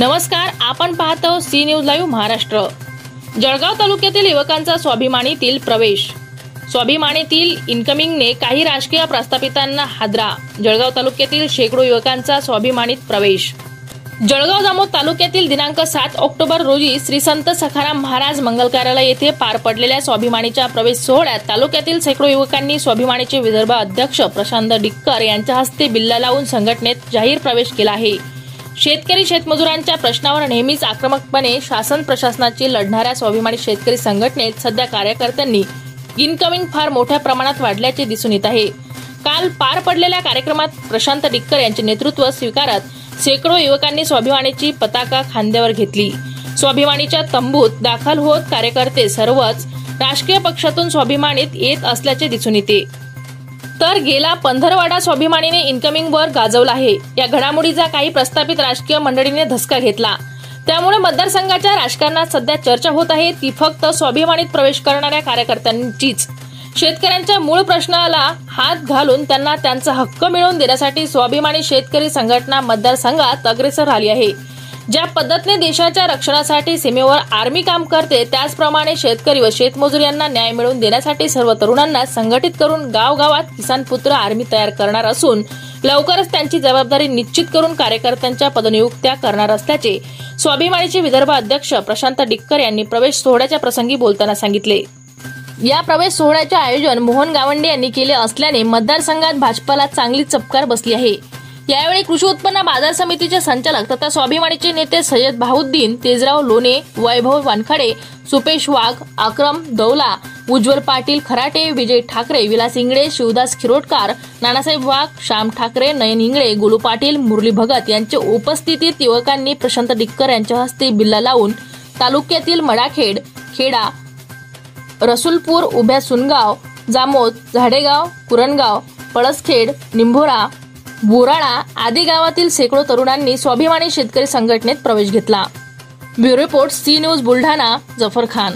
नमस्कार आपण पाहतो C news live Maharashtra. Jalgaon तालुक्यातील युवकांचा स्वाभिमानीतील प्रवेश. स्वाभिमानीतील इन्कमिंगने काही राजकीय प्रस्थापितांना हादरा. जळगाव तालुक्यातील शेकडो युवकांचा स्वाभिमानीत प्रवेश. जळगाव जामोद तालुक्यातील दिनांक सात ऑक्टोबर रोजी श्री संत सखाराम महाराज मंगल कार्यालय येथे पार पडलेल्या स्वाभिमानीच्या प्रवेश सोहळ्यात तालुक्यातील शेकडो युवकांनी स्वाभिमानीचे विदर्भ अध्यक्ष प्रशांत डिक्कर यांच्या हस्ते बिल्ला लावून संघटनेत जाहीर प्रवेश केला आहे. शेतकरी शेतमजुरांच्या प्रश्नावर नेहमीच आक्रमकपणे शासन प्रशासनाची लढणाऱ्या स्वाभिमानी शेतकरी संघटनेत सध्या कार्यकर्त्यांनी इनकमिंग फार मोठ्या प्रमाणात वाढल्याचे दिसून येत आहे. काल पार पडलेल्या कार्यक्रमात प्रशांत डिक्कर यांचे नेतृत्व स्वीकारत शेकडो युवकांनी स्वाभिमानीची पताका खांद्यावर घेतली. स्वाभिमानीच्या तंबूत दाखल होत कार्यकर्ते सर्वच राजकीय पक्षातून स्वाभिमानीत येत असल्याचे दिसून येते. तर गेला पंधरवाडा स्वाभिमानीने इन्कमिंग वर गाजवला आहे. या घडामोडीचा काही प्रस्थापित राजकीय मंडळीने धसका घेतला. त्यामुळे मतदारसंघाच्या राजकारणात सध्या चर्चा होत आहे. ती फक्त स्वाभिमानीत प्रवेश करणाऱ्या कार्यकर्त्यांचीच. शेतकऱ्यांच्या मूळ प्रश्नाला हात घालून त्यांना त्यांचा हक्क मिळवून देण्यासाठी स्वाभिमानी शेतकरी संघटना मतदारसंघात अग्रेसर आली आहे. ज्या पद्धतीने देशाच्या रक्षणासाठी सीमेवर आर्मी काम करते त्याचप्रमाणे शेतकरी व शेतमजूर यांना न्याय मिळवून देण्यासाठी सर्व तरुणांना संघटित करून गावगावात किसान पुत्र आर्मी तयार करणार असून लवकरच त्यांची जबाबदारी निश्चित करून कार्यकर्त्यांच्या पदनियुक्त्या करणार असल्याचे स्वाभिमानीचे विदर्भ अध्यक्ष प्रशांत डिक्कर यांनी प्रवेश सोहळ्याच्या प्रसंगी बोलताना सांगितले. या प्रवेश सोहळ्याचे आयोजन मोहन गावंडे यांनी केले असल्याने मतदारसंघात भाजपाला चांगली चपकार बसली आहे. यावेळी कृषी उत्पन्न बाजार समितीचे संचालक तथा स्वाभिमानीचे नेते सय्यद भाऊद्दीन तेजराव लोणे वैभव वानखडे सुपेश वाघ अक्रम दौला उज्ज्वल पाटील खराटे विजय ठाकरे विलास इंगळे शिवदास खिरोटकार नानासाहेब वाघ श्याम ठाकरे नयन इंगळे गोलू पाटील मुरली भगत यांच्या उपस्थितीत युवकांनी प्रशांत डिक्कर यांच्या हस्ते बिल्ला लावून तालुक्यातील मडाखेड खेडा रसुलपूर उभ्या सुनगाव जामोद झाडेगाव कुरणगाव पळसखेड निंभोरा बोराळा आदी गावातील शेकडो तरुणांनी स्वाभिमानी शेतकरी संघटनेत प्रवेश घेतला. Bureau report C news Buldhana Zafar Khan.